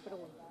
pergunta.